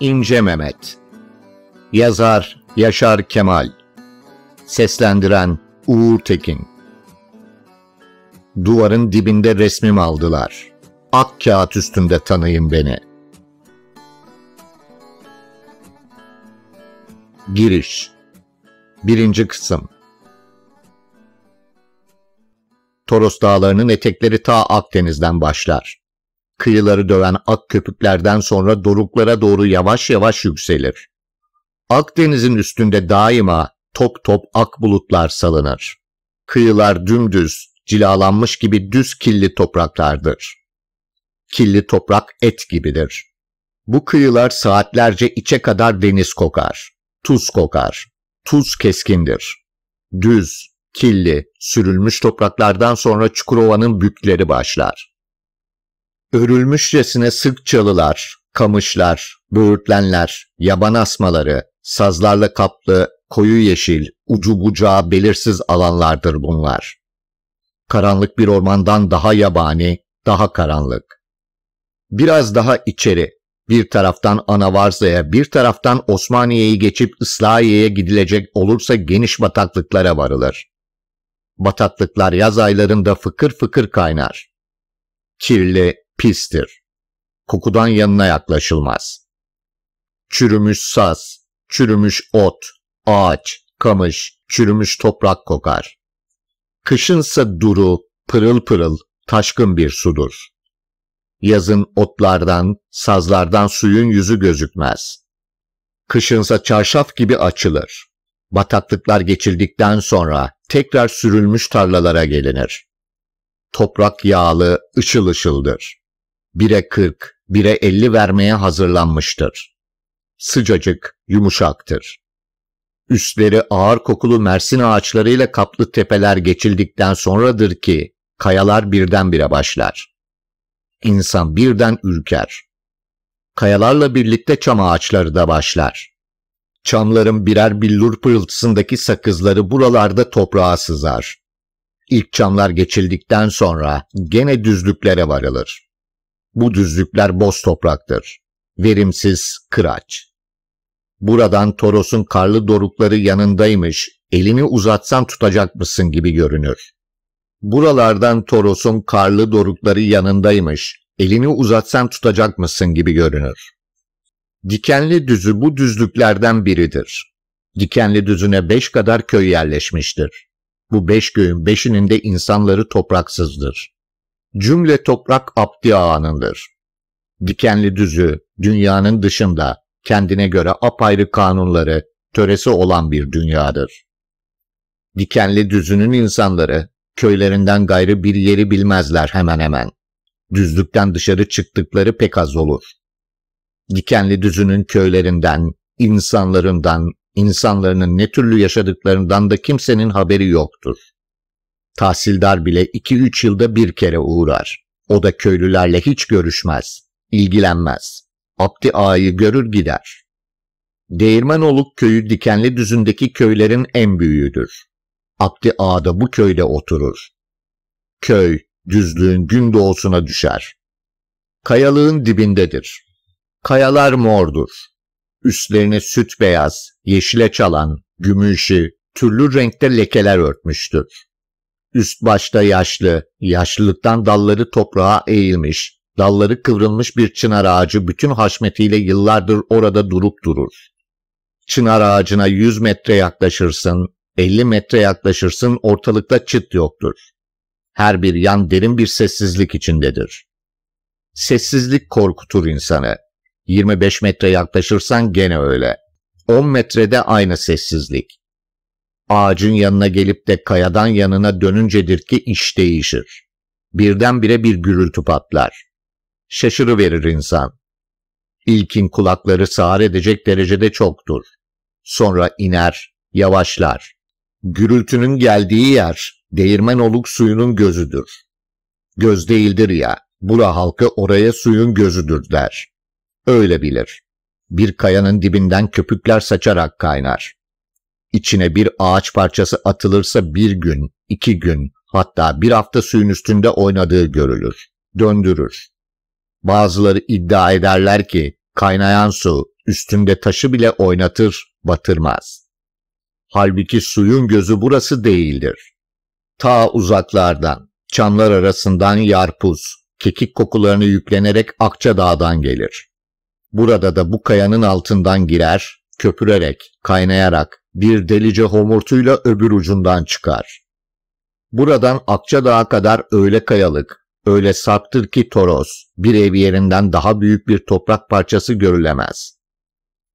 İnce Mehmet. Yazar Yaşar Kemal. Seslendiren Uğur Tekin. Duvarın dibinde resmim aldılar. Ak kağıt üstünde tanıyın beni. Giriş. Birinci kısım. Toros dağlarının etekleri ta Akdeniz'den başlar kıyıları döven ak köpüklerden sonra doruklara doğru yavaş yavaş yükselir. Akdeniz'in üstünde daima top top ak bulutlar salınır. Kıyılar dümdüz, cilalanmış gibi düz killi topraklardır. Killi toprak et gibidir. Bu kıyılar saatlerce içe kadar deniz kokar, tuz kokar, tuz keskindir. Düz, killi, sürülmüş topraklardan sonra Çukurova'nın bükleri başlar. Örülmüşçesine sık çalılar, kamışlar, böğürtlenler, yaban asmaları, sazlarla kaplı, koyu yeşil, ucu bucağı belirsiz alanlardır bunlar. Karanlık bir ormandan daha yabani, daha karanlık. Biraz daha içeri, bir taraftan Anavarza'ya, bir taraftan Osmaniye'yi geçip Islahiye'ye gidilecek olursa geniş bataklıklara varılır. Bataklıklar yaz aylarında fıkır fıkır kaynar. Kirli, pistir. Kokudan yanına yaklaşılmaz. Çürümüş saz, çürümüş ot, ağaç, kamış, çürümüş toprak kokar. Kışınsa duru, pırıl pırıl, taşkın bir sudur. Yazın otlardan, sazlardan suyun yüzü gözükmez. Kışınsa çarşaf gibi açılır. Bataklıklar geçildikten sonra tekrar sürülmüş tarlalara gelinir. Toprak yağlı, ışıl ışıldır. Bire kırk, bire elli vermeye hazırlanmıştır. Sıcacık, yumuşaktır. Üstleri ağır kokulu mersin ağaçlarıyla kaplı tepeler geçildikten sonradır ki kayalar birdenbire başlar. İnsan birden ürker. Kayalarla birlikte çam ağaçları da başlar. Çamların birer billur pırıltısındaki sakızları buralarda toprağa sızar. İlk çamlar geçildikten sonra gene düzlüklere varılır. Bu düzlükler boz topraktır. Verimsiz kıraç. Buradan Toros'un karlı dorukları yanındaymış, elini uzatsan tutacak mısın gibi görünür. Buralardan Toros'un karlı dorukları yanındaymış, elini uzatsan tutacak mısın gibi görünür. Dikenli düzü bu düzlüklerden biridir. Dikenli düzüne beş kadar köy yerleşmiştir. Bu beş köyün beşinin de insanları topraksızdır. Cümle toprak Abdi Ağa'nındır. Dikenli düzü, dünyanın dışında, kendine göre apayrı kanunları, töresi olan bir dünyadır. Dikenli düzünün insanları, köylerinden gayrı bir yeri bilmezler hemen hemen. Düzlükten dışarı çıktıkları pek az olur. Dikenli düzünün köylerinden, insanlarından, insanların ne türlü yaşadıklarından da kimsenin haberi yoktur. Tahsildar bile 2-3 yılda bir kere uğrar. O da köylülerle hiç görüşmez, ilgilenmez. Abdi Ağa'yı görür gider. Değirmenoluk köyü Dikenli Düzü'ndeki köylerin en büyüğüdür. Abdi Ağa da bu köyde oturur. Köy, düzlüğün gün doğusuna düşer. Kayalığın dibindedir. Kayalar mordur. Üstlerine süt beyaz, yeşile çalan, gümüşü, türlü renkte lekeler örtmüştür. Üst başta yaşlı, yaşlılıktan dalları toprağa eğilmiş, dalları kıvrılmış bir çınar ağacı bütün haşmetiyle yıllardır orada durup durur. Çınar ağacına 100 metre yaklaşırsın, 50 metre yaklaşırsın ortalıkta çıt yoktur. Her bir yan derin bir sessizlik içindedir. Sessizlik korkutur insanı. 25 metre yaklaşırsan gene öyle. 10 metrede aynı sessizlik. Ağacın yanına gelip de kayadan yanına dönüncedir ki iş değişir. Birdenbire bir gürültü patlar. Şaşırıverir insan. İlkin kulakları sağır edecek derecede çoktur. Sonra iner, yavaşlar. Gürültünün geldiği yer değirmen oluk suyunun gözüdür. Göz değildir ya, bura halkı oraya suyun gözüdür der. Öyle bilir. Bir kayanın dibinden köpükler saçarak kaynar. İçine bir ağaç parçası atılırsa bir gün, iki gün, hatta bir hafta suyun üstünde oynadığı görülür. Döndürür. Bazıları iddia ederler ki kaynayan su üstünde taşı bile oynatır, batırmaz. Halbuki suyun gözü burası değildir. Ta uzaklardan, çamlar arasından yarpuz, kekik kokularını yüklenerek Akçadağ'dan gelir. Burada da bu kayanın altından girer, köpürerek, kaynayarak bir delice homurtuyla öbür ucundan çıkar. Buradan Akçadağ'a kadar öyle kayalık, öyle sarptır ki Toros, bir ev yerinden daha büyük bir toprak parçası görülemez.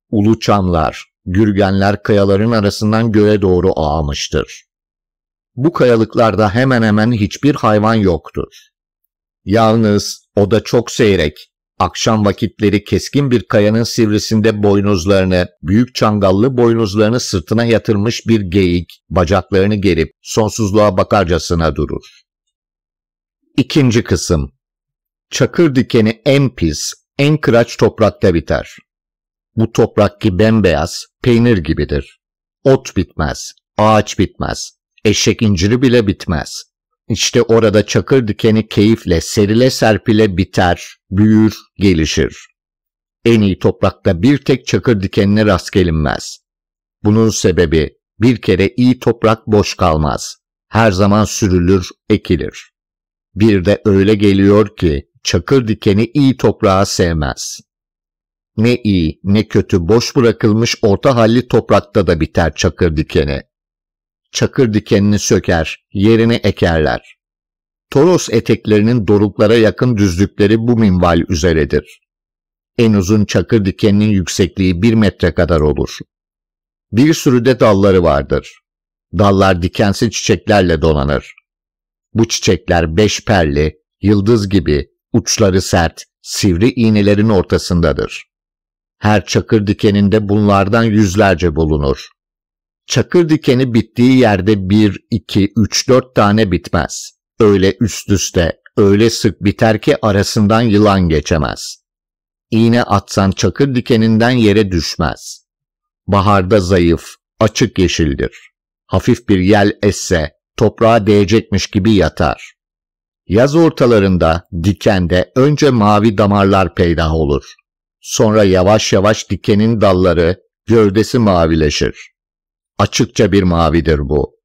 Ulu çamlar, gürgenler kayaların arasından göğe doğru ağmıştır. Bu kayalıklarda hemen hemen hiçbir hayvan yoktur. Yalnız o da çok seyrek, akşam vakitleri keskin bir kayanın sivrisinde boynuzlarını, büyük çangallı boynuzlarını sırtına yatırmış bir geyik, bacaklarını gerip sonsuzluğa bakarcasına durur. İkinci kısım Çakır dikeni en pis, en kıraç toprakta biter. Bu toprak ki bembeyaz, peynir gibidir. Ot bitmez, ağaç bitmez, eşek inciri bile bitmez. İşte orada çakır dikeni keyifle, serile serpile biter, büyür, gelişir. En iyi toprakta bir tek çakır dikenine rast gelinmez. Bunun sebebi bir kere iyi toprak boş kalmaz. Her zaman sürülür, ekilir. Bir de öyle geliyor ki çakır dikeni iyi toprağı sevmez. Ne iyi ne kötü boş bırakılmış orta halli toprakta da biter çakır dikeni. Çakır dikenini söker, yerine ekerler. Toros eteklerinin doruklara yakın düzlükleri bu minval üzeredir. En uzun çakır dikeninin yüksekliği bir metre kadar olur. Bir sürü de dalları vardır. Dallar dikensi çiçeklerle donanır. Bu çiçekler beş perli, yıldız gibi, uçları sert, sivri iğnelerin ortasındadır. Her çakır dikeninde bunlardan yüzlerce bulunur. Çakır dikeni bittiği yerde bir, iki, üç, dört tane bitmez. Öyle üst üste, öyle sık biter ki arasından yılan geçemez. İğne atsan çakır dikeninden yere düşmez. Baharda zayıf, açık yeşildir. Hafif bir yel esse, toprağa değecekmiş gibi yatar. Yaz ortalarında dikende önce mavi damarlar peydah olur. Sonra yavaş yavaş dikenin dalları, gövdesi mavileşir. Açıkça bir mavidir bu.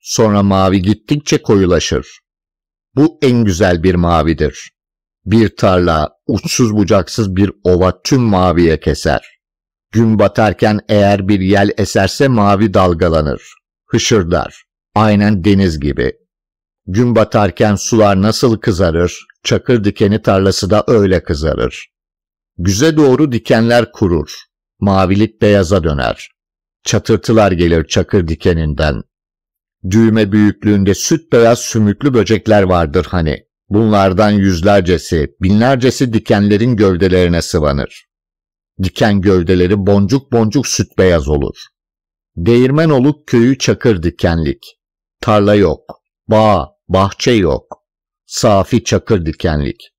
Sonra mavi gittikçe koyulaşır. Bu en güzel bir mavidir. Bir tarla, uçsuz bucaksız bir ova tüm maviye keser. Gün batarken eğer bir yel eserse mavi dalgalanır, hışırdar. Aynen deniz gibi. Gün batarken sular nasıl kızarır, çakır dikeni tarlası da öyle kızarır. Güze doğru dikenler kurur, mavilik beyaza döner. Çatırtılar gelir çakır dikeninden. Düğme büyüklüğünde süt beyaz sümüklü böcekler vardır hani. Bunlardan yüzlercesi, binlercesi dikenlerin gövdelerine sıvanır. Diken gövdeleri boncuk boncuk süt beyaz olur. Değirmen oluk köyü çakır dikenlik. Tarla yok, bağ, bahçe yok. Safi çakır dikenlik.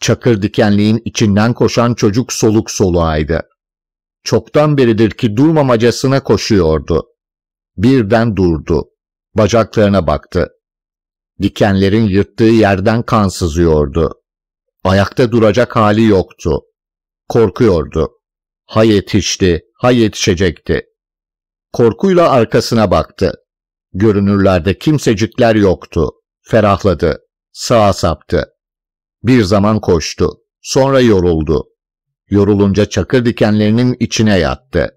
Çakır dikenliğin içinden koşan çocuk soluk soluğaydı. Çoktan beridir ki durmamacasına koşuyordu. Birden durdu. Bacaklarına baktı. Dikenlerin yırttığı yerden kan sızıyordu. Ayakta duracak hali yoktu. Korkuyordu. Ha yetişti, ha yetişecekti. Korkuyla arkasına baktı. Görünürlerde kimsecikler yoktu. Ferahladı. Sağa saptı. Bir zaman koştu. Sonra yoruldu. Yorulunca çakır dikenlerinin içine yattı.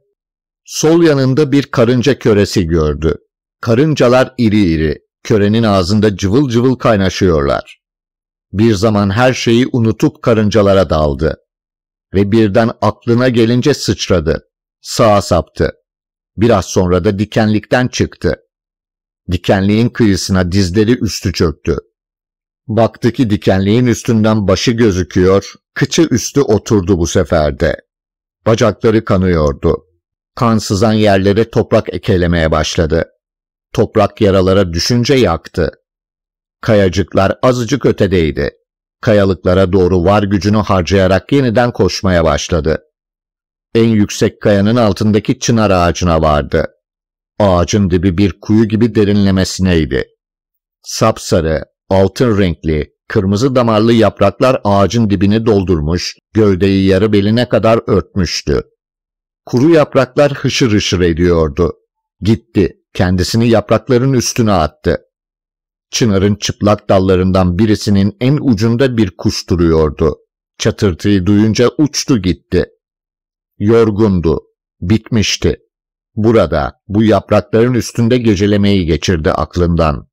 Sol yanında bir karınca köresi gördü. Karıncalar iri iri, körenin ağzında cıvıl cıvıl kaynaşıyorlar. Bir zaman her şeyi unutup karıncalara daldı. Ve birden aklına gelince sıçradı. Sağa saptı. Biraz sonra da dikenlikten çıktı. Dikenliğin kıyısına dizleri üstü çöktü. Baktı dikenliğin üstünden başı gözüküyor, kıçı üstü oturdu bu seferde. Bacakları kanıyordu. Kan sızan yerlere toprak ekelemeye başladı. Toprak yaralara düşünce yaktı. Kayacıklar azıcık ötedeydi. Kayalıklara doğru var gücünü harcayarak yeniden koşmaya başladı. En yüksek kayanın altındaki çınar ağacına vardı. Ağacın dibi bir kuyu gibi derinlemesineydi. Sapsarı, altın renkli, Kırmızı damarlı yapraklar ağacın dibini doldurmuş, gövdeyi yarı beline kadar örtmüştü. Kuru yapraklar hışır hışır ediyordu. Gitti, kendisini yaprakların üstüne attı. Çınarın çıplak dallarından birisinin en ucunda bir kuş duruyordu. Çatırtıyı duyunca uçtu gitti. Yorgundu, bitmişti. Burada, bu yaprakların üstünde gecelemeyi geçirdi aklından.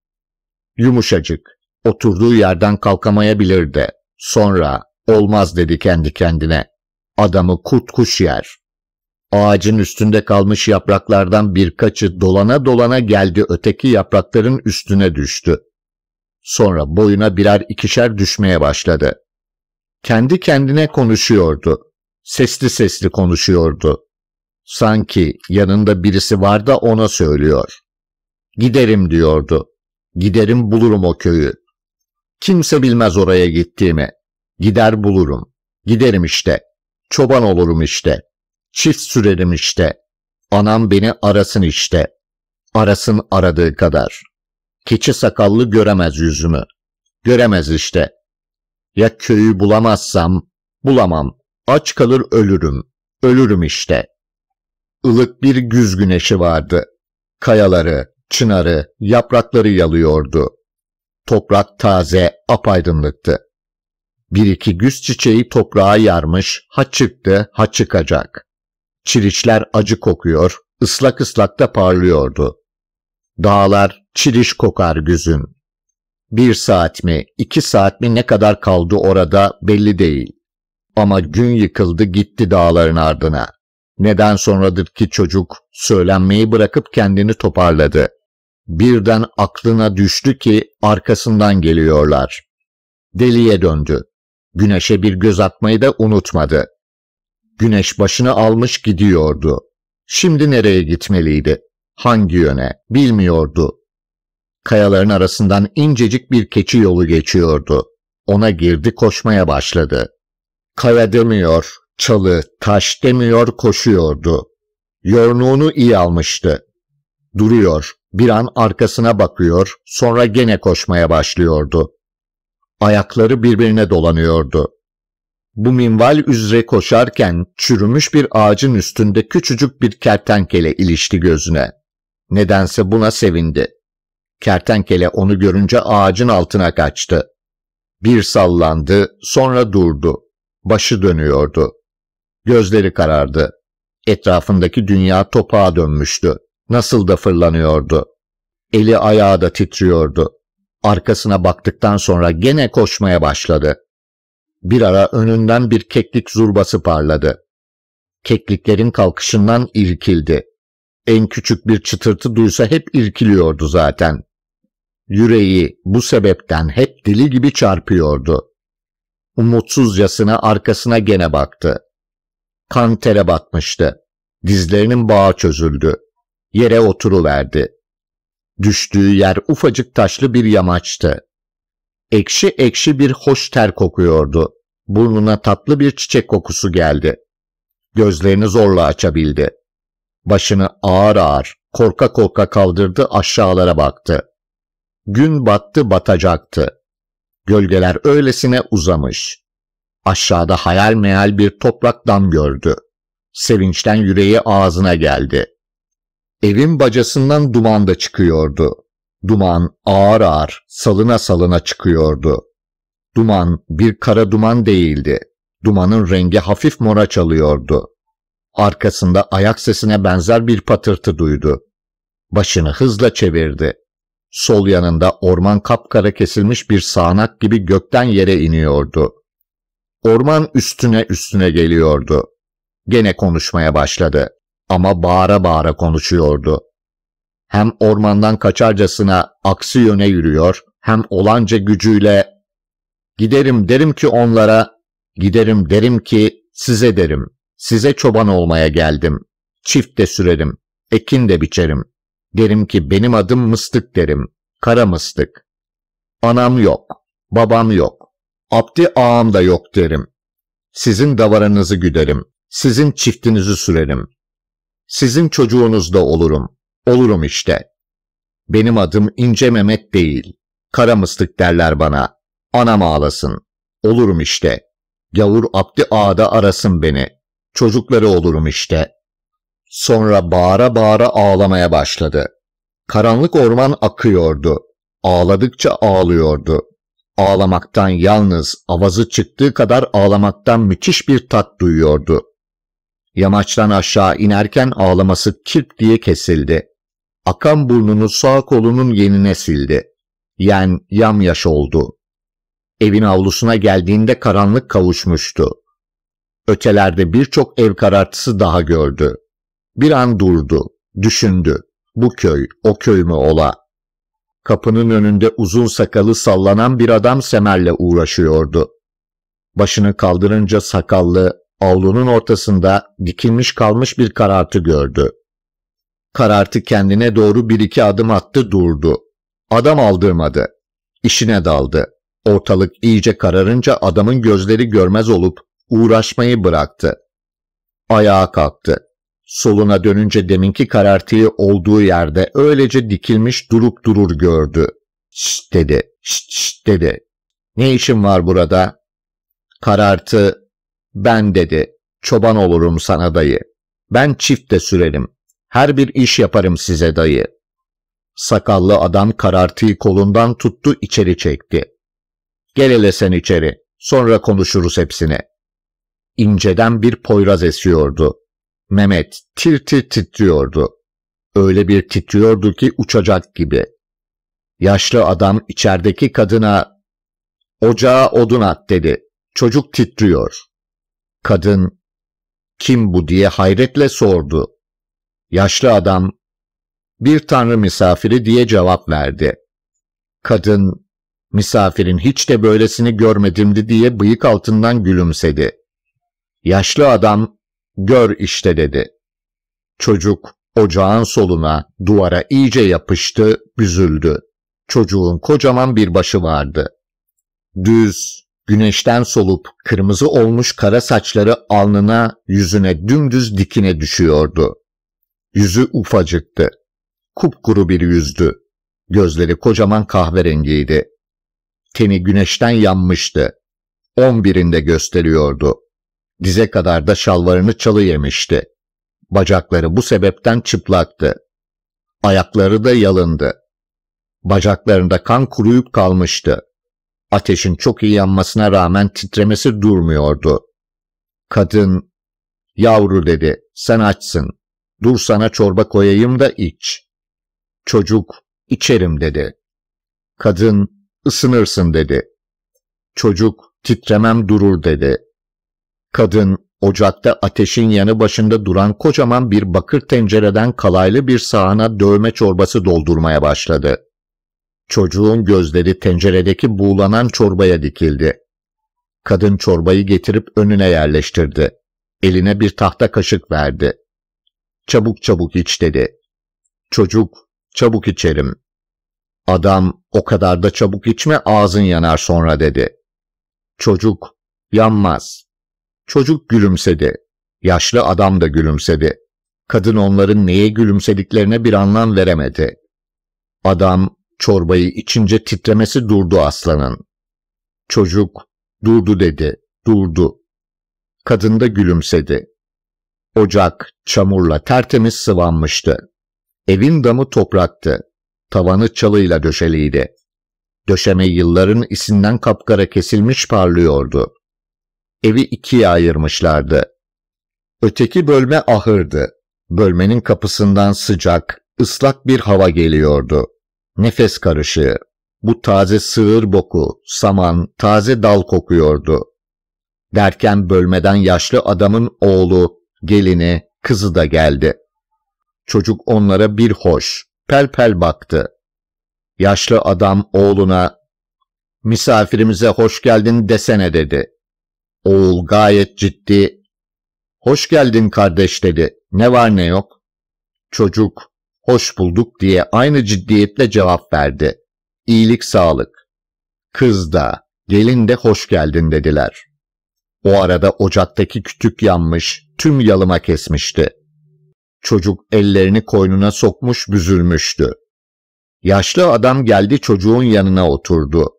Yumuşacık, oturduğu yerden kalkamayabilirdi. Sonra, olmaz dedi kendi kendine. Adamı kurt kuş yer. Ağacın üstünde kalmış yapraklardan birkaçı dolana dolana geldi öteki yaprakların üstüne düştü. Sonra boyuna birer ikişer düşmeye başladı. Kendi kendine konuşuyordu. Sesli sesli konuşuyordu. Sanki yanında birisi var da ona söylüyor. Giderim diyordu. Giderim bulurum o köyü. Kimse bilmez oraya gittiğimi. Gider bulurum. Giderim işte. Çoban olurum işte. Çift sürerim işte. Anam beni arasın işte. Arasın aradığı kadar. Keçi sakallı göremez yüzümü. Göremez işte. Ya köyü bulamazsam, bulamam. Aç kalır ölürüm. Ölürüm işte. Ilık bir güz güneşi vardı. Kayaları, çınarı, yaprakları yalıyordu. Toprak taze, apaydınlıktı. Bir iki güz çiçeği toprağa yarmış, ha çıktı, ha çıkacak. Çiriçler acı kokuyor, ıslak ıslak da parlıyordu. Dağlar çiriş kokar güzün. Bir saat mi, iki saat mi ne kadar kaldı orada belli değil. Ama gün yıkıldı gitti dağların ardına. Neden sonradır ki çocuk söylenmeyi bırakıp kendini toparladı. Birden aklına düştü ki arkasından geliyorlar. Deliye döndü. Güneşe bir göz atmayı da unutmadı. Güneş başını almış gidiyordu. Şimdi nereye gitmeliydi? Hangi yöne? Bilmiyordu. Kayaların arasından incecik bir keçi yolu geçiyordu. Ona girdi koşmaya başladı. Kaya demiyor, çalı, taş demiyor koşuyordu. Yornuğunu iyi almıştı. Duruyor, bir an arkasına bakıyor, sonra gene koşmaya başlıyordu. Ayakları birbirine dolanıyordu. Bu minval üzere koşarken çürümüş bir ağacın üstünde küçücük bir kertenkele ilişti gözüne. Nedense buna sevindi. Kertenkele onu görünce ağacın altına kaçtı. Bir sallandı, sonra durdu. Başı dönüyordu. Gözleri karardı. Etrafındaki dünya topağa dönmüştü. Nasıl da fırlanıyordu. Eli ayağı da titriyordu. Arkasına baktıktan sonra gene koşmaya başladı. Bir ara önünden bir keklik zurbası parladı. Kekliklerin kalkışından irkildi. En küçük bir çıtırtı duysa hep irkiliyordu zaten. Yüreği bu sebepten hep dili gibi çarpıyordu. Umutsuzcasına arkasına gene baktı. Kan tere batmıştı. Dizlerinin bağı çözüldü. Yere oturuverdi. Düştüğü yer ufacık taşlı bir yamaçtı. Ekşi ekşi bir hoş ter kokuyordu. Burnuna tatlı bir çiçek kokusu geldi. Gözlerini zorla açabildi. Başını ağır ağır, korka korka kaldırdı aşağılara baktı. Gün battı batacaktı. Gölgeler öylesine uzamış. Aşağıda hayal meyal bir toprak dam gördü. Sevinçten yüreği ağzına geldi. Evin bacasından duman da çıkıyordu. Duman ağır ağır salına salına çıkıyordu. Duman bir kara duman değildi. Dumanın rengi hafif mora çalıyordu. Arkasında ayak sesine benzer bir patırtı duydu. Başını hızla çevirdi. Sol yanında orman kapkara kesilmiş bir sağanak gibi gökten yere iniyordu. Orman üstüne üstüne geliyordu. Gene konuşmaya başladı ama bağıra bağıra konuşuyordu. Hem ormandan kaçarcasına aksi yöne yürüyor, hem olanca gücüyle giderim derim ki onlara, giderim derim ki size derim, size çoban olmaya geldim, çift de sürerim, ekin de biçerim, derim ki benim adım mıstık derim, kara mıstık. Anam yok, babam yok, abdi ağam da yok derim. Sizin davaranızı güderim, sizin çiftinizi sürerim, sizin çocuğunuz da olurum. Olurum işte. Benim adım İnce Mehmet değil. Kara mıstık derler bana. Anam ağlasın. Olurum işte. Gavur Abdi Ağa'da arasın beni. Çocukları olurum işte. Sonra bağıra bağıra ağlamaya başladı. Karanlık orman akıyordu. Ağladıkça ağlıyordu. Ağlamaktan yalnız avazı çıktığı kadar ağlamaktan müthiş bir tat duyuyordu. Yamaçtan aşağı inerken ağlaması kirp diye kesildi. Akan burnunu sağ kolunun yenine sildi. Yen yamyaş oldu. Evin avlusuna geldiğinde karanlık kavuşmuştu. Ötelerde birçok ev karartısı daha gördü. Bir an durdu, düşündü. Bu köy, o köy mü ola? Kapının önünde uzun sakalı sallanan bir adam Semer'le uğraşıyordu. Başını kaldırınca sakallı, avlunun ortasında dikilmiş kalmış bir karartı gördü. Karartı kendine doğru bir iki adım attı durdu. Adam aldırmadı. İşine daldı. Ortalık iyice kararınca adamın gözleri görmez olup uğraşmayı bıraktı. Ayağa kalktı. Soluna dönünce deminki karartıyı olduğu yerde öylece dikilmiş durup durur gördü. Şşt dedi, şşt şşt dedi. Ne işin var burada? Karartı, ben dedi, çoban olurum sana dayı. Ben çift de sürerim. Her bir iş yaparım size dayı. Sakallı adam karartıyı kolundan tuttu içeri çekti. Gel hele sen içeri, sonra konuşuruz hepsine. İnceden bir poyraz esiyordu. Mehmet tir tir titriyordu. Öyle bir titriyordu ki uçacak gibi. Yaşlı adam içerideki kadına ocağa odun at dedi. Çocuk titriyor. Kadın kim bu diye hayretle sordu. Yaşlı adam bir tanrı misafiri diye cevap verdi. Kadın misafirin hiç de böylesini görmedimdi diye bıyık altından gülümsedi. Yaşlı adam Gör işte dedi. Çocuk ocağın soluna, duvara iyice yapıştı, büzüldü. Çocuğun kocaman bir başı vardı. Düz, güneşten solup kırmızı olmuş kara saçları alnına, yüzüne dümdüz dikine düşüyordu. Yüzü ufacıktı. Kupkuru bir yüzdü. Gözleri kocaman kahverengiydi. Teni güneşten yanmıştı. On birinde gösteriyordu. Dize kadar da şalvarını çalı yemişti. Bacakları bu sebepten çıplaktı. Ayakları da yalındı. Bacaklarında kan kuruyup kalmıştı. Ateşin çok iyi yanmasına rağmen titremesi durmuyordu. Kadın, yavru dedi, sen açsın. Dur sana çorba koyayım da iç. Çocuk, içerim dedi. Kadın, ısınırsın dedi. Çocuk, titremem durur dedi. Kadın ocakta ateşin yanı başında duran kocaman bir bakır tencereden kalaylı bir sahana dövme çorbası doldurmaya başladı. Çocuğun gözleri tenceredeki buğulanan çorbaya dikildi. Kadın çorbayı getirip önüne yerleştirdi. Eline bir tahta kaşık verdi. Çabuk çabuk iç dedi. Çocuk, çabuk içerim. Adam, o kadar da çabuk içme ağzın yanar sonra dedi. Çocuk, yanmaz. Çocuk gülümsedi. Yaşlı adam da gülümsedi. Kadın onların neye gülümsediklerine bir anlam veremedi. Adam çorbayı içince titremesi durdu aslanın. Çocuk durdu dedi, durdu. Kadın da gülümsedi. Ocak çamurla tertemiz sıvanmıştı. Evin damı topraktı. Tavanı çalıyla döşeliydi. Döşeme yılların isinden kapkara kesilmiş parlıyordu evi ikiye ayırmışlardı. Öteki bölme ahırdı. Bölmenin kapısından sıcak, ıslak bir hava geliyordu. Nefes karışığı. Bu taze sığır boku, saman, taze dal kokuyordu. Derken bölmeden yaşlı adamın oğlu, gelini, kızı da geldi. Çocuk onlara bir hoş, pel pel baktı. Yaşlı adam oğluna, misafirimize hoş geldin desene dedi. Oğul gayet ciddi. Hoş geldin kardeş dedi. Ne var ne yok. Çocuk hoş bulduk diye aynı ciddiyetle cevap verdi. İyilik sağlık. Kız da gelin de hoş geldin dediler. O arada ocaktaki kütük yanmış, tüm yalıma kesmişti. Çocuk ellerini koynuna sokmuş büzülmüştü. Yaşlı adam geldi çocuğun yanına oturdu.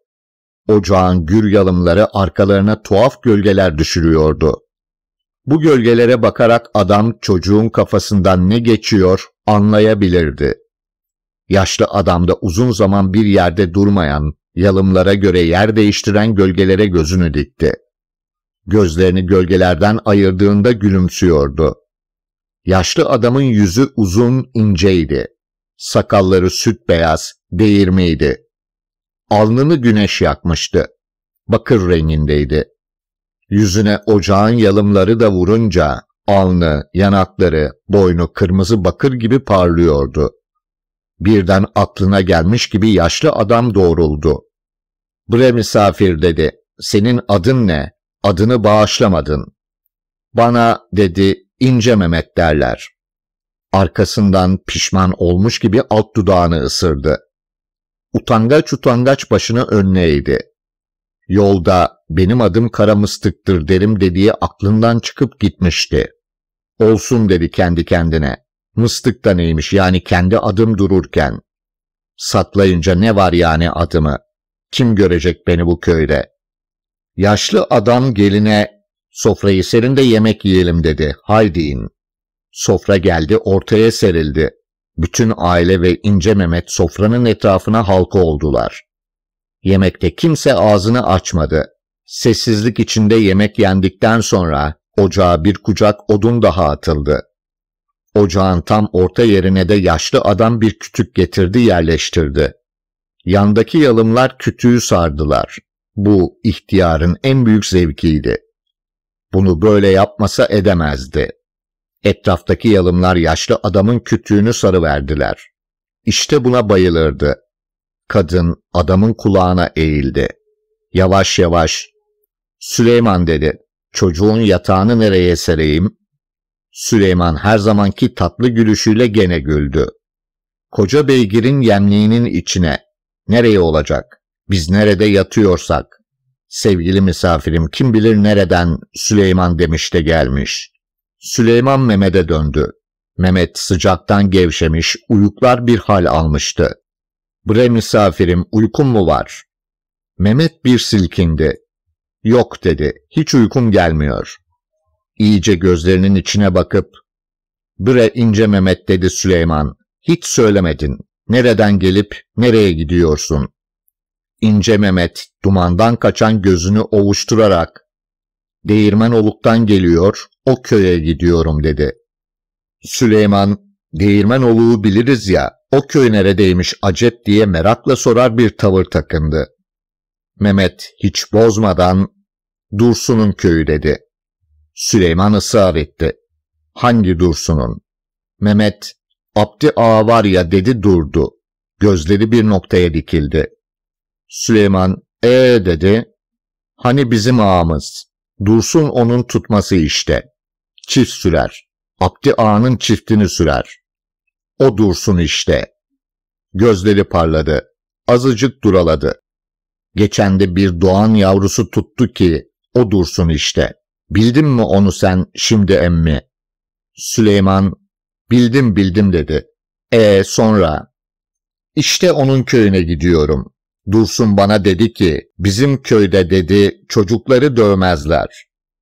Ocağın gür yalımları arkalarına tuhaf gölgeler düşürüyordu. Bu gölgelere bakarak adam çocuğun kafasından ne geçiyor anlayabilirdi. Yaşlı adam da uzun zaman bir yerde durmayan, yalımlara göre yer değiştiren gölgelere gözünü dikti. Gözlerini gölgelerden ayırdığında gülümsüyordu. Yaşlı adamın yüzü uzun, inceydi. Sakalları süt beyaz, değirmeydi. Alnını güneş yakmıştı. Bakır rengindeydi. Yüzüne ocağın yalımları da vurunca alnı, yanakları, boynu kırmızı bakır gibi parlıyordu. Birden aklına gelmiş gibi yaşlı adam doğruldu. Bre misafir dedi, senin adın ne? Adını bağışlamadın. Bana dedi ince Mehmet derler. Arkasından pişman olmuş gibi alt dudağını ısırdı. Utangaç utangaç başını önüne eğdi. Yolda benim adım kara mıstıktır derim dediği aklından çıkıp gitmişti. Olsun dedi kendi kendine. Mıstık da neymiş yani kendi adım dururken. Saklayınca ne var yani adımı? Kim görecek beni bu köyde? Yaşlı adam geline sofrayı serin de yemek yiyelim dedi. Haydi in. Sofra geldi ortaya serildi. Bütün aile ve ince Mehmet sofranın etrafına halka oldular. Yemekte kimse ağzını açmadı. Sessizlik içinde yemek yendikten sonra ocağa bir kucak odun daha atıldı. Ocağın tam orta yerine de yaşlı adam bir kütük getirdi yerleştirdi. Yandaki yalımlar kütüğü sardılar. Bu ihtiyarın en büyük zevkiydi. Bunu böyle yapmasa edemezdi. Etraftaki yalımlar yaşlı adamın kütüğünü sarıverdiler. İşte buna bayılırdı. Kadın adamın kulağına eğildi. Yavaş yavaş, Süleyman dedi, çocuğun yatağını nereye sereyim? Süleyman her zamanki tatlı gülüşüyle gene güldü. Koca beygirin yemliğinin içine, nereye olacak? Biz nerede yatıyorsak. Sevgili misafirim kim bilir nereden Süleyman demiş de gelmiş. Süleyman Mehmet'e döndü. Mehmet sıcaktan gevşemiş, uyuklar bir hal almıştı. Bre misafirim uykum mu var? Mehmet bir silkindi. Yok dedi, hiç uykum gelmiyor. İyice gözlerinin içine bakıp, Bre ince Mehmet dedi Süleyman, hiç söylemedin. Nereden gelip nereye gidiyorsun? İnce Mehmet dumandan kaçan gözünü ovuşturarak, Değirmen oluktan geliyor, o köye gidiyorum dedi. Süleyman, değirmen oluğu biliriz ya, o köy neredeymiş acep diye merakla sorar bir tavır takındı. Mehmet hiç bozmadan, Dursun'un köyü dedi. Süleyman ısrar etti. Hangi Dursun'un? Mehmet, Abdi Ağa var ya dedi durdu. Gözleri bir noktaya dikildi. Süleyman, ee dedi. Hani bizim ağamız. Dursun onun tutması işte. Çift sürer. Abdi ağanın çiftini sürer. O dursun işte. Gözleri parladı. Azıcık duraladı. Geçende bir doğan yavrusu tuttu ki o dursun işte. Bildin mi onu sen şimdi emmi? Süleyman bildim bildim dedi. E sonra? İşte onun köyüne gidiyorum. Dursun bana dedi ki, bizim köyde dedi çocukları dövmezler.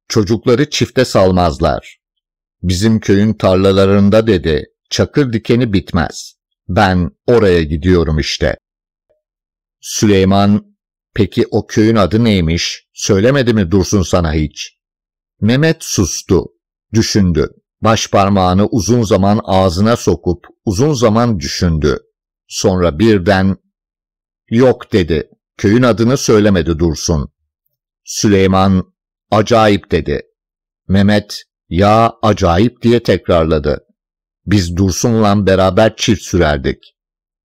Çocukları çifte salmazlar. Bizim köyün tarlalarında dedi çakır dikeni bitmez. Ben oraya gidiyorum işte. Süleyman, peki o köyün adı neymiş? Söylemedi mi Dursun sana hiç? Mehmet sustu, düşündü. Baş parmağını uzun zaman ağzına sokup uzun zaman düşündü. Sonra birden Yok dedi. Köyün adını söylemedi Dursun. Süleyman acayip dedi. Mehmet ya acayip diye tekrarladı. Biz Dursun'la beraber çift sürerdik.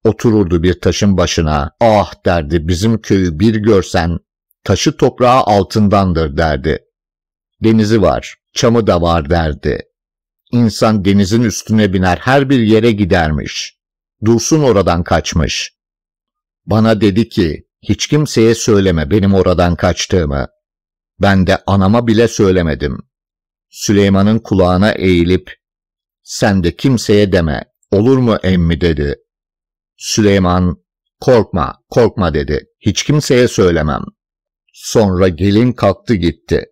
Otururdu bir taşın başına. Ah derdi bizim köyü bir görsen taşı toprağı altındandır derdi. Denizi var, çamı da var derdi. İnsan denizin üstüne biner her bir yere gidermiş. Dursun oradan kaçmış. Bana dedi ki, hiç kimseye söyleme benim oradan kaçtığımı. Ben de anama bile söylemedim. Süleyman'ın kulağına eğilip, sen de kimseye deme, olur mu emmi dedi. Süleyman, korkma, korkma dedi, hiç kimseye söylemem. Sonra gelin kalktı gitti.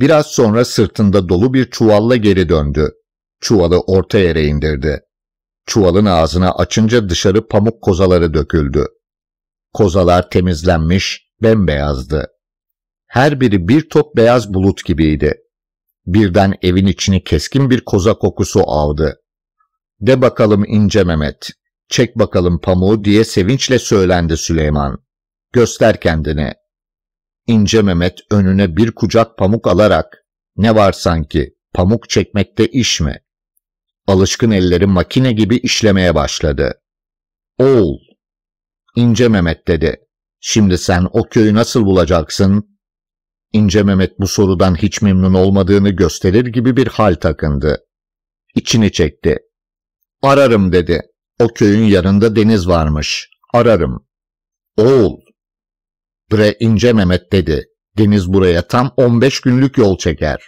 Biraz sonra sırtında dolu bir çuvalla geri döndü. Çuvalı orta yere indirdi. Çuvalın ağzına açınca dışarı pamuk kozaları döküldü. Kozalar temizlenmiş, bembeyazdı. Her biri bir top beyaz bulut gibiydi. Birden evin içini keskin bir koza kokusu aldı. De bakalım ince Mehmet, çek bakalım pamuğu diye sevinçle söylendi Süleyman. Göster kendini. İnce Mehmet önüne bir kucak pamuk alarak, ne var sanki, pamuk çekmekte iş mi? Alışkın elleri makine gibi işlemeye başladı. Oğul, İnce Mehmet dedi. Şimdi sen o köyü nasıl bulacaksın? İnce Mehmet bu sorudan hiç memnun olmadığını gösterir gibi bir hal takındı. İçini çekti. Ararım dedi. O köyün yanında deniz varmış. Ararım. Oğul. Bre İnce Mehmet dedi. Deniz buraya tam 15 günlük yol çeker.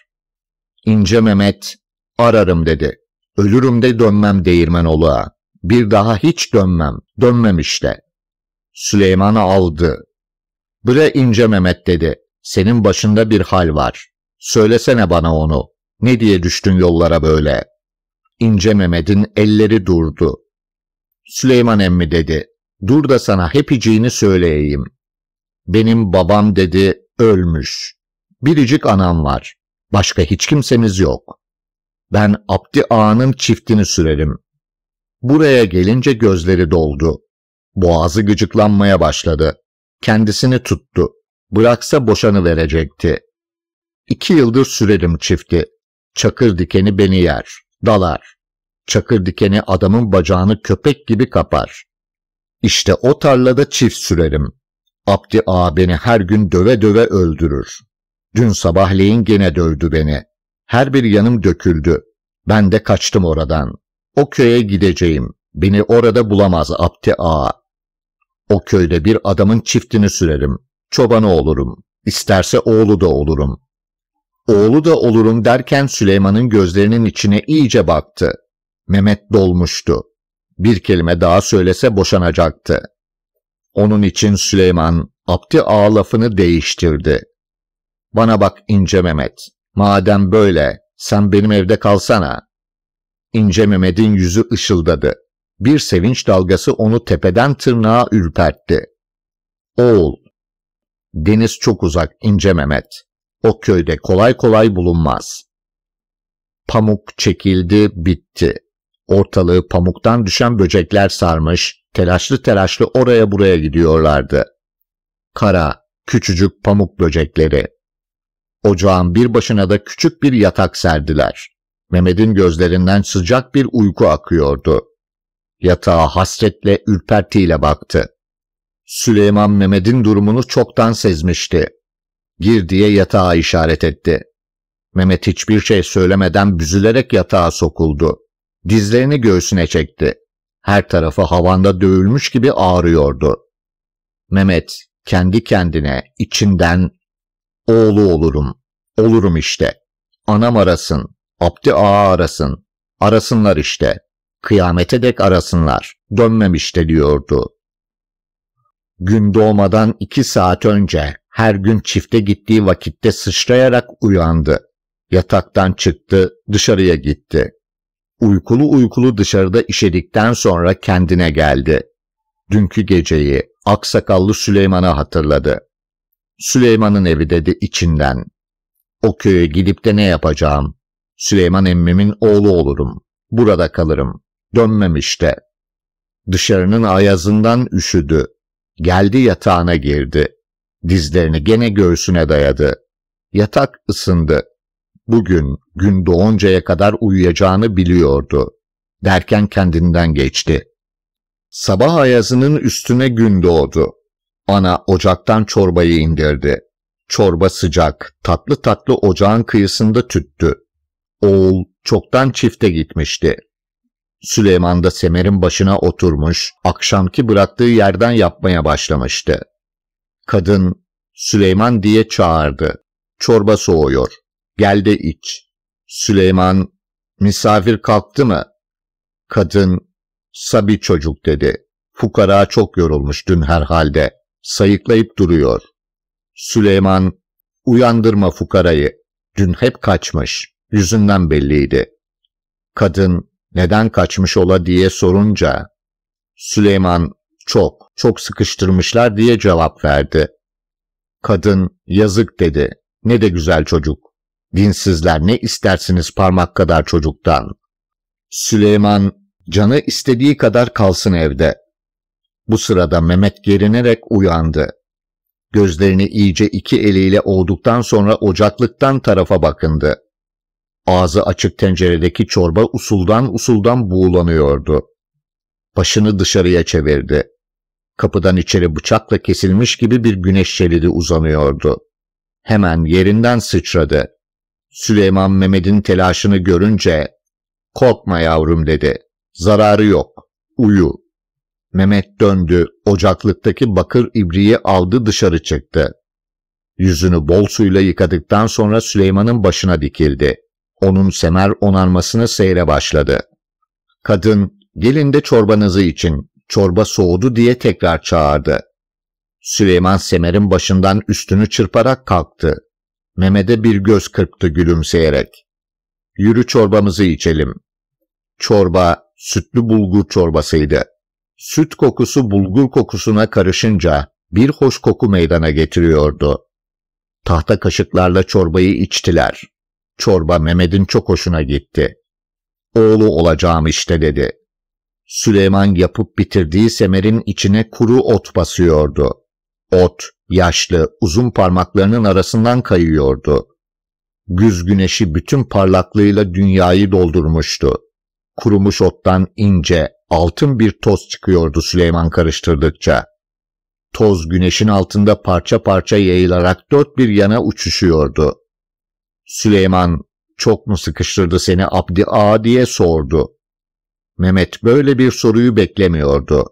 İnce Mehmet, ararım dedi. Ölürüm de dönmem değirmen oluğa. Bir daha hiç dönmem. Dönmem işte. Süleyman'ı aldı. Bre İnce Mehmet dedi. Senin başında bir hal var. Söylesene bana onu. Ne diye düştün yollara böyle? İnce Mehmet'in elleri durdu. Süleyman emmi dedi. Dur da sana hepiciğini söyleyeyim. Benim babam dedi ölmüş. Biricik anam var. Başka hiç kimsemiz yok. Ben Abdi Ağa'nın çiftini sürerim. Buraya gelince gözleri doldu. Boğazı gıcıklanmaya başladı. Kendisini tuttu. Bıraksa boşanı verecekti. İki yıldır sürerim çifti. Çakır dikeni beni yer, dalar. Çakır dikeni adamın bacağını köpek gibi kapar. İşte o tarlada çift sürerim. Abdi ağa beni her gün döve döve öldürür. Dün sabahleyin gene dövdü beni. Her bir yanım döküldü. Ben de kaçtım oradan. O köye gideceğim. Beni orada bulamaz Abdi ağa. O köyde bir adamın çiftini sürerim. Çobanı olurum. İsterse oğlu da olurum. Oğlu da olurum derken Süleyman'ın gözlerinin içine iyice baktı. Mehmet dolmuştu. Bir kelime daha söylese boşanacaktı. Onun için Süleyman Abdi Ağa lafını değiştirdi. Bana bak ince Mehmet, madem böyle sen benim evde kalsana. İnce Mehmet'in yüzü ışıldadı. Bir sevinç dalgası onu tepeden tırnağa ürpertti. Oğul, deniz çok uzak ince Mehmet. O köyde kolay kolay bulunmaz. Pamuk çekildi, bitti. Ortalığı pamuktan düşen böcekler sarmış, telaşlı telaşlı oraya buraya gidiyorlardı. Kara, küçücük pamuk böcekleri. Ocağın bir başına da küçük bir yatak serdiler. Mehmet'in gözlerinden sıcak bir uyku akıyordu. Yatağa hasretle ürpertiyle baktı. Süleyman Mehmet'in durumunu çoktan sezmişti. Gir diye yatağa işaret etti. Mehmet hiçbir şey söylemeden büzülerek yatağa sokuldu. Dizlerini göğsüne çekti. Her tarafı havanda dövülmüş gibi ağrıyordu. Mehmet kendi kendine içinden oğlu olurum, olurum işte. Anam arasın, Abdi ağa arasın, arasınlar işte. Kıyamete dek arasınlar, dönmem işte diyordu. Gün doğmadan iki saat önce her gün çifte gittiği vakitte sıçrayarak uyandı. Yataktan çıktı, dışarıya gitti. Uykulu uykulu dışarıda işedikten sonra kendine geldi. Dünkü geceyi aksakallı Süleyman'a hatırladı. Süleyman'ın evi dedi içinden. O köye gidip de ne yapacağım? Süleyman emmimin oğlu olurum. Burada kalırım. Dönmem işte. Dışarının ayazından üşüdü. Geldi yatağına girdi. Dizlerini gene göğsüne dayadı. Yatak ısındı. Bugün gün doğuncaya kadar uyuyacağını biliyordu. Derken kendinden geçti. Sabah ayazının üstüne gün doğdu. Ana ocaktan çorbayı indirdi. Çorba sıcak, tatlı tatlı ocağın kıyısında tüttü. Oğul çoktan çifte gitmişti. Süleyman da semerin başına oturmuş, akşamki bıraktığı yerden yapmaya başlamıştı. Kadın, Süleyman diye çağırdı. Çorba soğuyor. Gel de iç. Süleyman, misafir kalktı mı? Kadın, sabi çocuk dedi. Fukara çok yorulmuş dün herhalde. Sayıklayıp duruyor. Süleyman, uyandırma fukarayı. Dün hep kaçmış. Yüzünden belliydi. Kadın, neden kaçmış ola diye sorunca, Süleyman, çok, çok sıkıştırmışlar diye cevap verdi. Kadın, yazık dedi. Ne de güzel çocuk. Dinsizler ne istersiniz parmak kadar çocuktan. Süleyman, canı istediği kadar kalsın evde. Bu sırada Mehmet gerinerek uyandı. Gözlerini iyice iki eliyle olduktan sonra ocaklıktan tarafa bakındı. Ağzı açık tenceredeki çorba usuldan usuldan buğulanıyordu. Başını dışarıya çevirdi. Kapıdan içeri bıçakla kesilmiş gibi bir güneş şeridi uzanıyordu. Hemen yerinden sıçradı. Süleyman Mehmet'in telaşını görünce, ''Korkma yavrum'' dedi. ''Zararı yok. Uyu.'' Mehmet döndü, ocaklıktaki bakır ibriği aldı dışarı çıktı. Yüzünü bol suyla yıkadıktan sonra Süleyman'ın başına dikildi. Onun semer onarmasını seyre başladı. Kadın, gelin de çorbanızı için, çorba soğudu diye tekrar çağırdı. Süleyman Semer'in başından üstünü çırparak kalktı. Mehmet'e bir göz kırptı gülümseyerek. Yürü çorbamızı içelim. Çorba, sütlü bulgur çorbasıydı. Süt kokusu bulgur kokusuna karışınca bir hoş koku meydana getiriyordu. Tahta kaşıklarla çorbayı içtiler. Çorba Mehmet'in çok hoşuna gitti. Oğlu olacağım işte dedi. Süleyman yapıp bitirdiği semerin içine kuru ot basıyordu. Ot, yaşlı, uzun parmaklarının arasından kayıyordu. Güz güneşi bütün parlaklığıyla dünyayı doldurmuştu. Kurumuş ottan ince, altın bir toz çıkıyordu Süleyman karıştırdıkça. Toz güneşin altında parça parça yayılarak dört bir yana uçuşuyordu. Süleyman, çok mu sıkıştırdı seni Abdi Ağa diye sordu. Mehmet böyle bir soruyu beklemiyordu.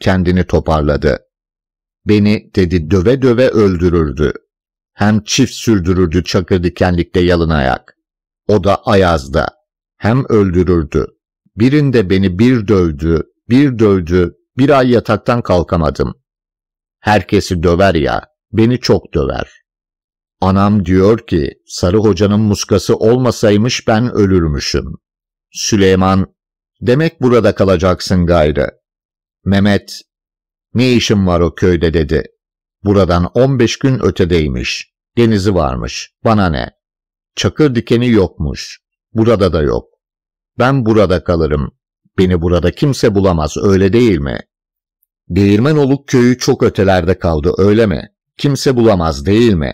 Kendini toparladı. Beni dedi döve döve öldürürdü. Hem çift sürdürürdü çakır dikenlikte yalın ayak. O da ayazda. Hem öldürürdü. Birinde beni bir dövdü, bir dövdü, bir ay yataktan kalkamadım. Herkesi döver ya, beni çok döver. Anam diyor ki, Sarı Hoca'nın muskası olmasaymış ben ölürmüşüm. Süleyman, demek burada kalacaksın gayrı. Mehmet, ne işim var o köyde dedi. Buradan 15 gün ötedeymiş. Denizi varmış. Bana ne? Çakır dikeni yokmuş. Burada da yok. Ben burada kalırım. Beni burada kimse bulamaz öyle değil mi? Değirmenoluk köyü çok ötelerde kaldı öyle mi? Kimse bulamaz değil mi?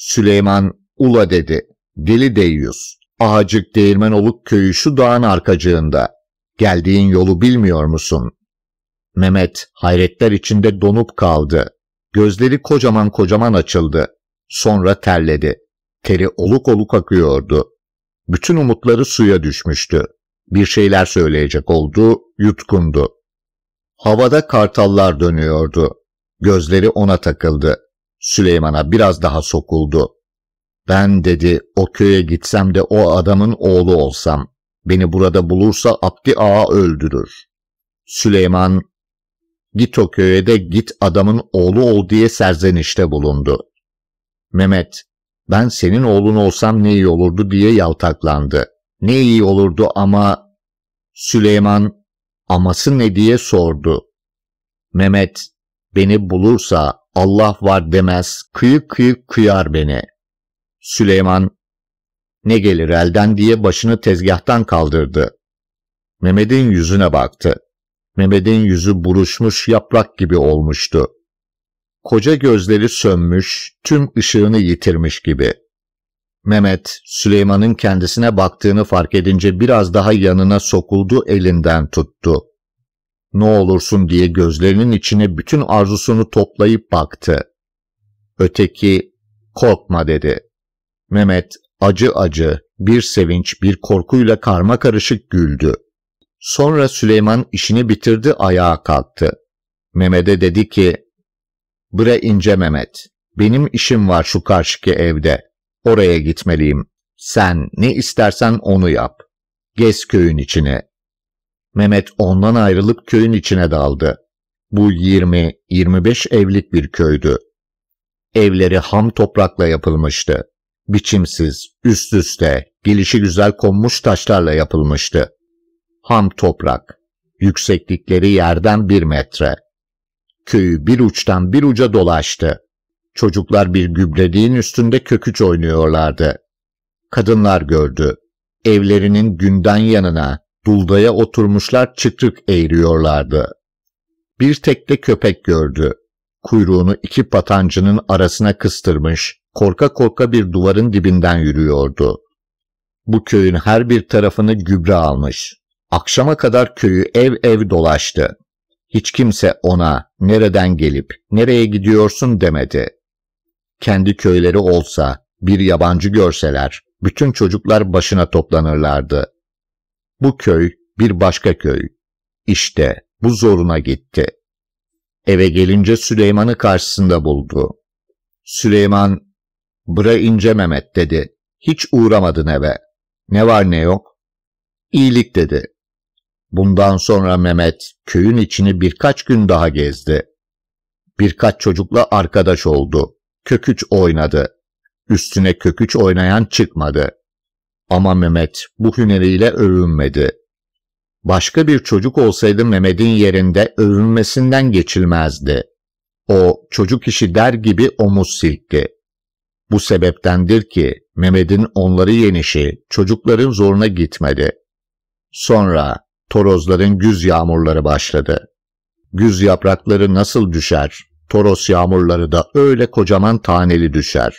Süleyman ula dedi. Deli deyyus. Ağacık Değirmenoluk köyü şu dağın arkacığında. Geldiğin yolu bilmiyor musun? Mehmet hayretler içinde donup kaldı. Gözleri kocaman kocaman açıldı. Sonra terledi. Teri oluk oluk akıyordu. Bütün umutları suya düşmüştü. Bir şeyler söyleyecek oldu, yutkundu. Havada kartallar dönüyordu. Gözleri ona takıldı. Süleyman'a biraz daha sokuldu. Ben dedi o köye gitsem de o adamın oğlu olsam. Beni burada bulursa Abdi Ağa öldürür. Süleyman git o köye de git adamın oğlu ol diye serzenişte bulundu. Mehmet ben senin oğlun olsam ne iyi olurdu diye yaltaklandı. Ne iyi olurdu ama Süleyman aması ne diye sordu. Mehmet beni bulursa Allah var demez kıyık kıyık kıyar beni. Süleyman ne gelir elden diye başını tezgahtan kaldırdı. Mehmet'in yüzüne baktı. Mehmet'in yüzü buruşmuş yaprak gibi olmuştu. Koca gözleri sönmüş, tüm ışığını yitirmiş gibi. Mehmet, Süleyman'ın kendisine baktığını fark edince biraz daha yanına sokuldu, elinden tuttu. Ne olursun diye gözlerinin içine bütün arzusunu toplayıp baktı. Öteki, korkma dedi. Mehmet, acı acı, bir sevinç, bir korkuyla karma karışık güldü. Sonra Süleyman işini bitirdi, ayağa kalktı. Mehmet'e dedi ki, Bre ince Mehmet, benim işim var şu karşıki evde. Oraya gitmeliyim. Sen ne istersen onu yap. Gez köyün içine. Mehmet ondan ayrılıp köyün içine daldı. Bu 20-25 evlik bir köydü. Evleri ham toprakla yapılmıştı. Biçimsiz, üst üste, gelişi güzel konmuş taşlarla yapılmıştı. Ham toprak, yükseklikleri yerden bir metre. Köyü bir uçtan bir uca dolaştı. Çocuklar bir gübrediğin üstünde köküç oynuyorlardı. Kadınlar gördü. Evlerinin günden yanına, duldaya oturmuşlar çıkrık eğriyorlardı. Bir tek de köpek gördü. Kuyruğunu iki patancının arasına kıstırmış, korka korka bir duvarın dibinden yürüyordu. Bu köyün her bir tarafını gübre almış. Akşama kadar köyü ev ev dolaştı. Hiç kimse ona nereden gelip nereye gidiyorsun demedi. Kendi köyleri olsa bir yabancı görseler bütün çocuklar başına toplanırlardı. Bu köy bir başka köy. İşte bu zoruna gitti. Eve gelince Süleyman'ı karşısında buldu. Süleyman, ''Bıra ince Mehmet'' dedi. ''Hiç uğramadın eve. Ne var ne yok?'' ''İyilik'' dedi. Bundan sonra Mehmet köyün içini birkaç gün daha gezdi. Birkaç çocukla arkadaş oldu. Köküç oynadı. Üstüne köküç oynayan çıkmadı. Ama Mehmet bu hüneriyle övünmedi. Başka bir çocuk olsaydı Mehmet'in yerinde övünmesinden geçilmezdi. O çocuk işi der gibi omuz silkti. Bu sebeptendir ki Mehmet'in onları yenişi çocukların zoruna gitmedi. Sonra torozların güz yağmurları başladı. Güz yaprakları nasıl düşer, toros yağmurları da öyle kocaman taneli düşer.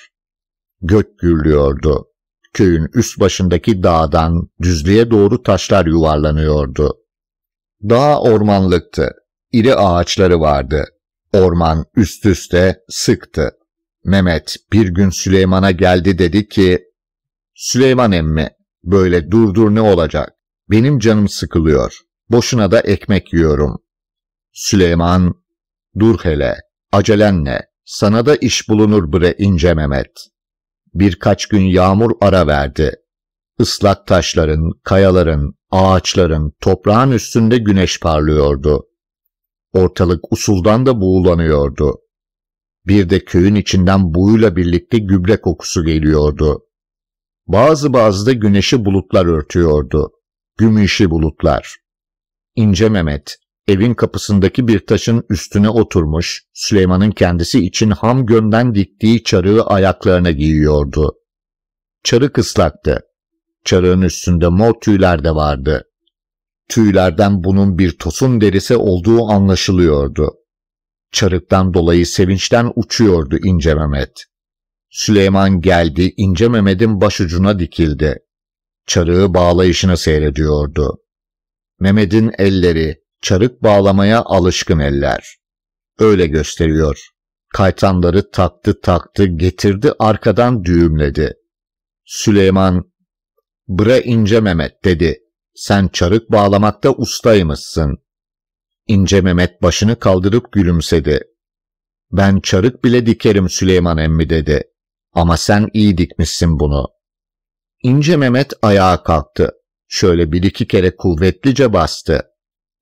Gök gürlüyordu. Köyün üst başındaki dağdan düzlüğe doğru taşlar yuvarlanıyordu. Dağ ormanlıktı. İri ağaçları vardı. Orman üst üste sıktı. Mehmet bir gün Süleyman'a geldi dedi ki, Süleyman emmi, böyle durdur ne olacak? Benim canım sıkılıyor. Boşuna da ekmek yiyorum. Süleyman, dur hele, acelenle, sana da iş bulunur bre ince Mehmet. Birkaç gün yağmur ara verdi. Islak taşların, kayaların, ağaçların, toprağın üstünde güneş parlıyordu. Ortalık usuldan da buğulanıyordu. Bir de köyün içinden buğuyla birlikte gübre kokusu geliyordu. Bazı bazı da güneşi bulutlar örtüyordu. Gümüşü bulutlar. İnce Mehmet, evin kapısındaki bir taşın üstüne oturmuş, Süleyman'ın kendisi için ham gönden diktiği çarığı ayaklarına giyiyordu. Çarık ıslaktı. Çarığın üstünde mor tüyler de vardı. Tüylerden bunun bir tosun derisi olduğu anlaşılıyordu. Çarıktan dolayı sevinçten uçuyordu İnce Mehmet. Süleyman geldi, İnce Mehmet'in başucuna dikildi. Çarığı bağlayışını seyrediyordu. Mehmet'in elleri, çarık bağlamaya alışkın eller. Öyle gösteriyor. Kaytanları taktı taktı getirdi arkadan düğümledi. Süleyman, ''Bre ince Mehmet'' dedi. ''Sen çarık bağlamakta ustaymışsın.'' İnce Mehmet başını kaldırıp gülümsedi. ''Ben çarık bile dikerim Süleyman emmi'' dedi. ''Ama sen iyi dikmişsin bunu.'' İnce Mehmet ayağa kalktı. Şöyle bir iki kere kuvvetlice bastı.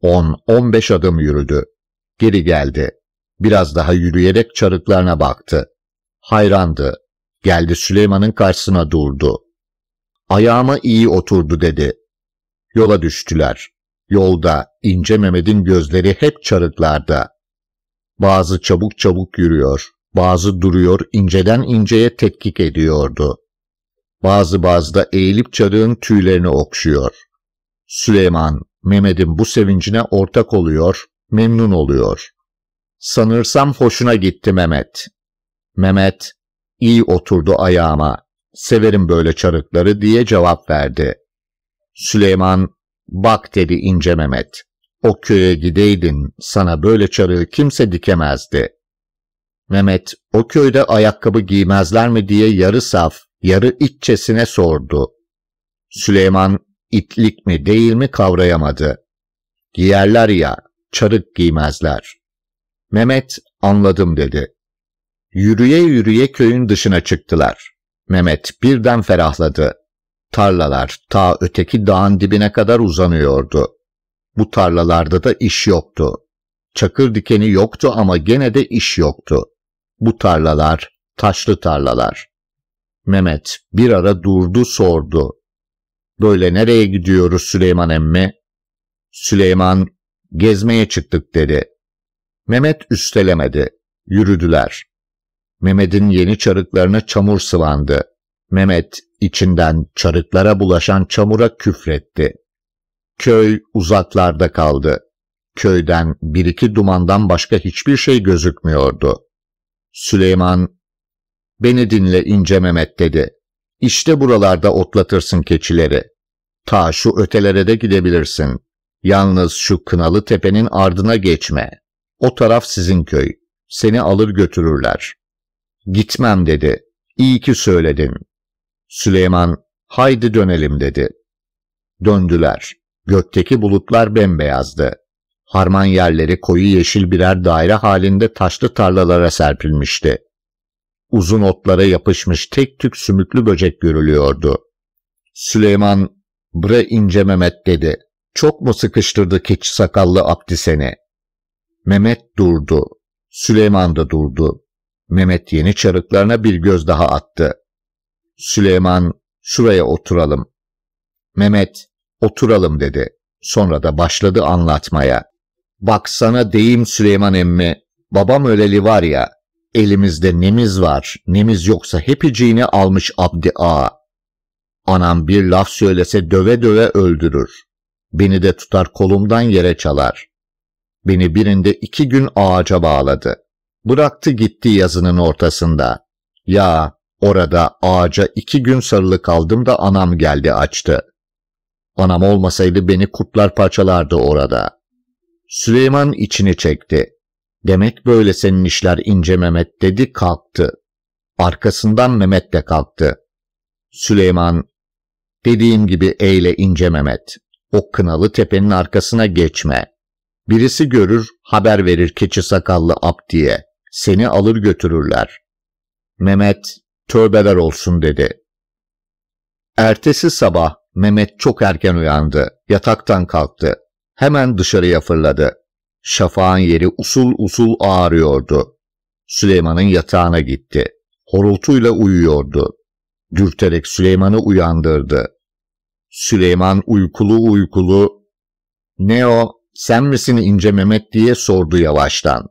On, on beş adım yürüdü. Geri geldi. Biraz daha yürüyerek çarıklarına baktı. Hayrandı. Geldi Süleyman'ın karşısına durdu. Ayağıma iyi oturdu dedi. Yola düştüler. Yolda ince Mehmet'in gözleri hep çarıklarda. Bazı çabuk çabuk yürüyor, bazı duruyor inceden inceye tetkik ediyordu. Bazı bazı da eğilip çarığın tüylerini okşuyor. Süleyman, Mehmet'in bu sevincine ortak oluyor, memnun oluyor. Sanırsam hoşuna gitti Mehmet. Mehmet, iyi oturdu ayağıma, severim böyle çarıkları diye cevap verdi. Süleyman, bak dedi ince Mehmet, o köye gideydin, sana böyle çarığı kimse dikemezdi. Mehmet, o köyde ayakkabı giymezler mi diye yarı saf, yarı iççesine sordu. Süleyman itlik mi değil mi kavrayamadı. Giyerler ya, çarık giymezler. Mehmet anladım dedi. Yürüye yürüye köyün dışına çıktılar. Mehmet birden ferahladı. Tarlalar ta öteki dağın dibine kadar uzanıyordu. Bu tarlalarda da iş yoktu. Çakır dikeni yoktu ama gene de iş yoktu. Bu tarlalar taşlı tarlalar. Mehmet bir ara durdu sordu. Böyle nereye gidiyoruz Süleyman emmi? Süleyman gezmeye çıktık dedi. Mehmet üstelemedi. Yürüdüler. Mehmet'in yeni çarıklarına çamur sıvandı. Mehmet içinden çarıklara bulaşan çamura küfretti. Köy uzaklarda kaldı. Köyden bir iki dumandan başka hiçbir şey gözükmüyordu. Süleyman, beni dinle ince Mehmet dedi. İşte buralarda otlatırsın keçileri. Ta şu ötelere de gidebilirsin. Yalnız şu kınalı tepenin ardına geçme. O taraf sizin köy. Seni alır götürürler. Gitmem dedi. İyi ki söyledin. Süleyman, haydi dönelim dedi. Döndüler. Gökteki bulutlar bembeyazdı. Harman yerleri koyu yeşil birer daire halinde taşlı tarlalara serpilmişti. Uzun otlara yapışmış tek tük sümüklü böcek görülüyordu. Süleyman, bre ince Mehmet dedi. Çok mu sıkıştırdı keçi sakallı Abdi seni? Mehmet durdu. Süleyman da durdu. Mehmet yeni çarıklarına bir göz daha attı. Süleyman, şuraya oturalım. Mehmet, oturalım dedi. Sonra da başladı anlatmaya. Bak sana deyim Süleyman emmi, babam öleli var ya, elimizde nemiz var, nemiz yoksa hepiciğini almış Abdi Ağa. Anam bir laf söylese döve döve öldürür. Beni de tutar kolumdan yere çalar. Beni birinde iki gün ağaca bağladı. Bıraktı gitti yazının ortasında. Ya orada ağaca iki gün sarılı kaldım da anam geldi açtı. Anam olmasaydı beni kurtlar parçalardı orada. Süleyman içini çekti. Demek böyle senin işler ince Mehmet dedi kalktı. Arkasından Mehmet de kalktı. Süleyman, dediğim gibi eyle ince Mehmet. O kınalı tepenin arkasına geçme. Birisi görür, haber verir keçi sakallı Abdi'ye. Seni alır götürürler. Mehmet, tövbeler olsun dedi. Ertesi sabah Mehmet çok erken uyandı. Yataktan kalktı. Hemen dışarıya fırladı. Şafağın yeri usul usul ağrıyordu. Süleyman'ın yatağına gitti. Horultuyla uyuyordu. Dürterek Süleyman'ı uyandırdı. Süleyman uykulu uykulu ''Ne o, sen misin ince Mehmet?'' diye sordu yavaştan.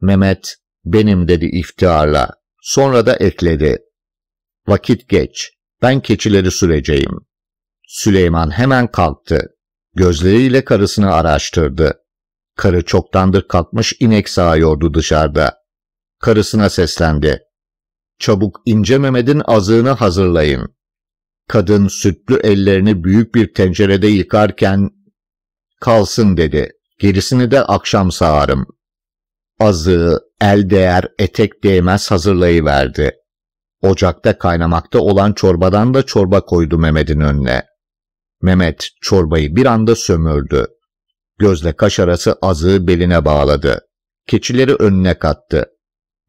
Mehmet ''Benim'' dedi iftiharla. Sonra da ekledi. ''Vakit geç, ben keçileri süreceğim.'' Süleyman hemen kalktı. Gözleriyle karısını araştırdı. Karı çoktandır kalkmış inek sağıyordu dışarıda. Karısına seslendi. Çabuk ince Mehmet'in azığını hazırlayın. Kadın sütlü ellerini büyük bir tencerede yıkarken kalsın dedi. Gerisini de akşam sağarım. Azığı, el değer, etek değmez hazırlayıverdi. Ocakta kaynamakta olan çorbadan da çorba koydu Mehmet'in önüne. Mehmet çorbayı bir anda sömürdü. Gözle kaş arası azığı beline bağladı. Keçileri önüne kattı.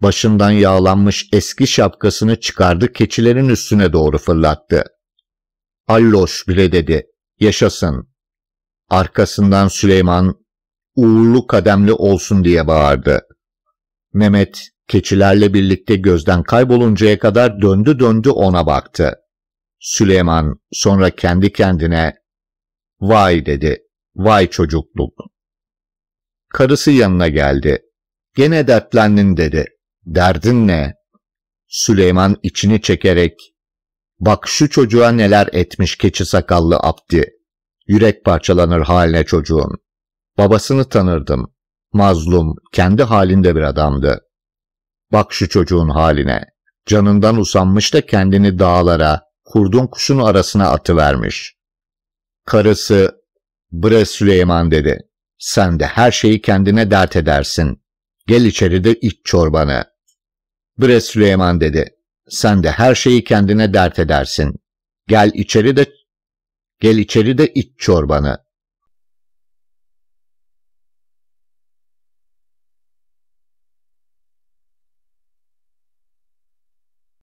Başından yağlanmış eski şapkasını çıkardı keçilerin üstüne doğru fırlattı. Alloş bile dedi. Yaşasın. Arkasından Süleyman uğurlu kademli olsun diye bağırdı. Mehmet keçilerle birlikte gözden kayboluncaya kadar döndü döndü ona baktı. Süleyman sonra kendi kendine vay dedi, vay çocukluk. Karısı yanına geldi. Gene dertlendin dedi. Derdin ne? Süleyman içini çekerek Bak şu çocuğa neler etmiş keçi sakallı Abdi. Yürek parçalanır haline çocuğun. Babasını tanırdım. Mazlum, kendi halinde bir adamdı. Bak şu çocuğun haline. Canından usanmış da kendini dağlara, kurdun kuşun arasına atıvermiş. Karısı, bre Süleyman dedi. Sen de her şeyi kendine dert edersin. Gel içeri de iç çorbanı. Bre Süleyman dedi. Sen de her şeyi kendine dert edersin. Gel içeri de gel içeri de iç çorbanı.